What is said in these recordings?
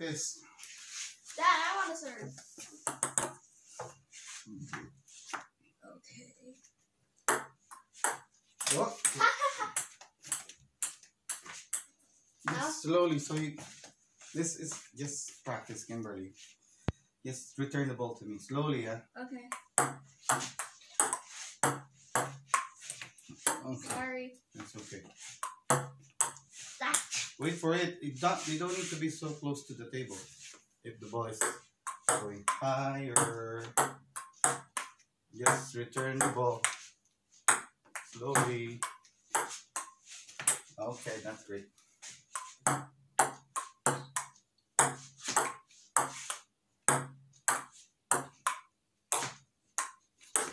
Practice. Dad, I want to serve. Okay. Now? slowly, so you. This is just practice, Kimberly. Just return the ball to me slowly, yeah. Okay. Okay, Sorry. that's okay. Wait for it. It don't, you don't need to be so close to the table. If the ball is going higher, just return the ball slowly. Okay, that's great.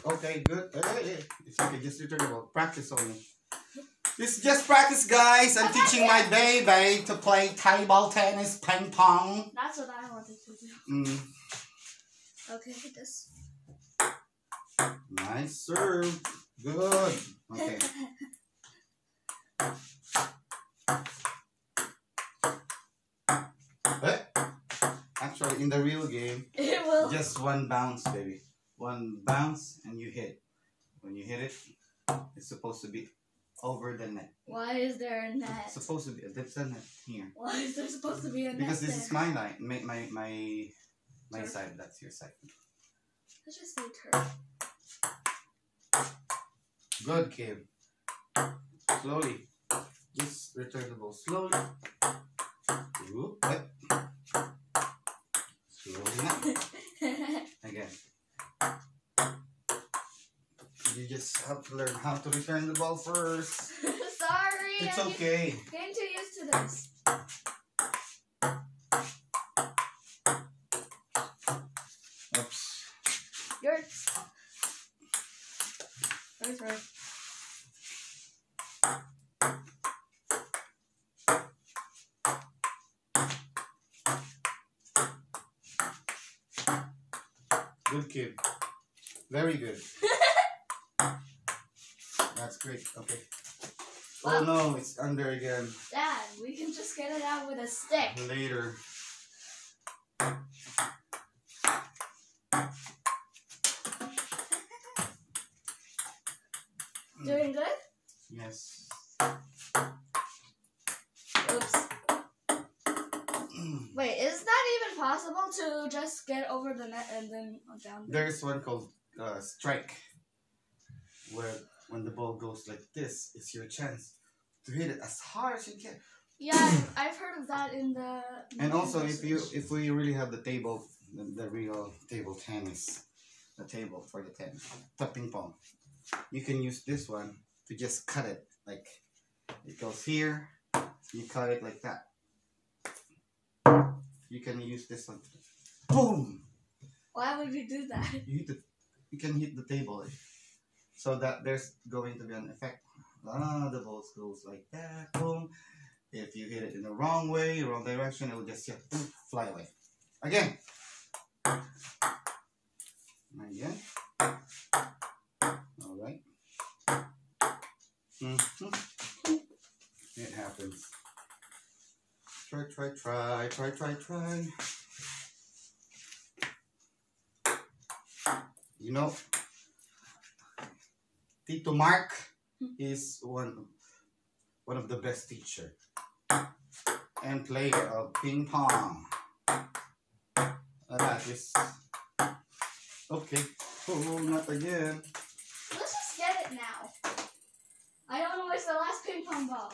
Okay, good. Hey, hey, hey. It's okay, just return the ball. Practice only. This is just practice, guys. I'm teaching my baby to play table tennis, ping pong. That's what I wanted to do. Mm, Okay, this. nice serve. Good. Okay. Eh, Actually, in the real game, it will. just one bounce, baby. One bounce and you hit. When you hit it, it's supposed to be over the net. Why is there a net? It's supposed to be. There's a net here. Why is there supposed to be a net Because this there? is my line, my my my, my Turf. side. That's your side. Let's just say turf. Good, Kim. Slowly. Just return the ball slowly. Whoop, eh. Slowly now. Again. You just have to learn how to return the ball first. Sorry. It's I'm okay. Getting too used to this. Oops. Yours. Yours, right. Good kid. Very good. That's great. Okay. Oh no, it's under again. Dad, we can just get it out with a stick. Later. Doing good? Yes. Oops. Wait, is that even possible to just get over the net and then down? There's one called uh, strike, where when the ball goes like this, it's your chance to hit it as hard as you can. Yeah, I've- heard of that in the. And also, if you if we really have the table, the, the real table tennis, the table for the tennis, the ping pong, you can use this one to just cut it like it goes here. You cut it like that. You can use this one. Boom! Why would you do that? You hit the, you can hit the table, so that there's going to be an effect. Ah, the ball goes like that. Boom. If you hit it in the wrong way, wrong direction, it will just yeah, fly away. Again. Again. All right. Mhm. It happens. Try, try, try, try, try, try. You know, Tito Mark is one one of the best teacher and player of ping pong. Uh, that is okay. Oh, not again. Let's just get it now. I don't know where's the last ping pong ball.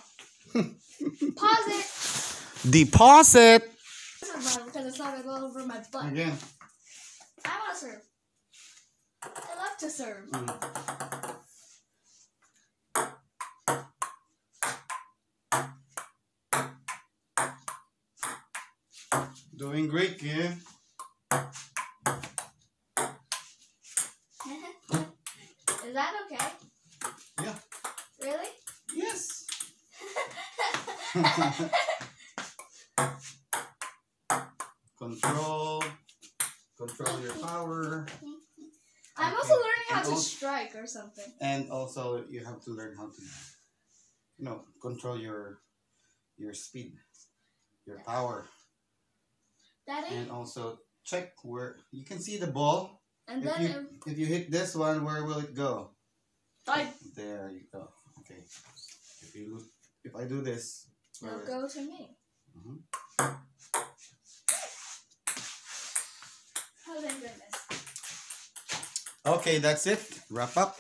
Pause it. Deposit Because it's not all over my butt. again. I want to serve. I love to serve. Mm. Doing great, kid. Is that okay? Yeah. Really? Yes. control. Control your power. I'm Okay. also learning how And to also- strike or something. and also you have to learn how to you know control your your speed your power Daddy. and also check where you can see the ball. And If then you if you hit this one, where will it go? died. There you go. Okay. If you if I do this, where- go to me. Mhm. Oh thank goodness. Okay, that's it. Wrap up.